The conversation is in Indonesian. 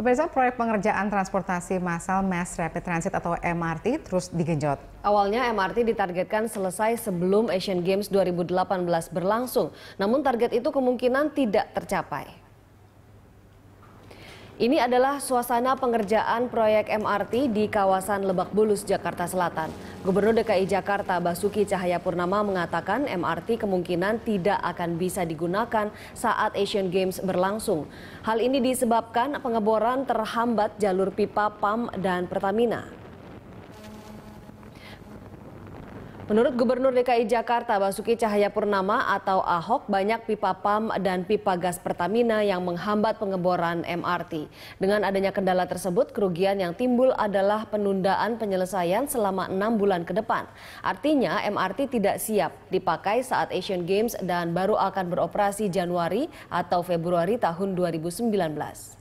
Pemirsa proyek pengerjaan transportasi massal Mass Rapid Transit atau MRT terus digenjot. Awalnya MRT ditargetkan selesai sebelum Asian Games 2018 berlangsung, namun target itu kemungkinan tidak tercapai. Ini adalah suasana pengerjaan proyek MRT di kawasan Lebak Bulus, Jakarta Selatan. Gubernur DKI Jakarta Basuki Cahayapurnama mengatakan MRT kemungkinan tidak akan bisa digunakan saat Asian Games berlangsung. Hal ini disebabkan pengeboran terhambat jalur pipa PAM dan Pertamina. Menurut Gubernur DKI Jakarta Basuki Cahayapurnama atau Ahok, banyak pipa PAM dan pipa gas Pertamina yang menghambat pengeboran MRT. Dengan adanya kendala tersebut, kerugian yang timbul adalah penundaan penyelesaian selama enam bulan ke depan. Artinya MRT tidak siap dipakai saat Asian Games dan baru akan beroperasi Januari atau Februari tahun 2019.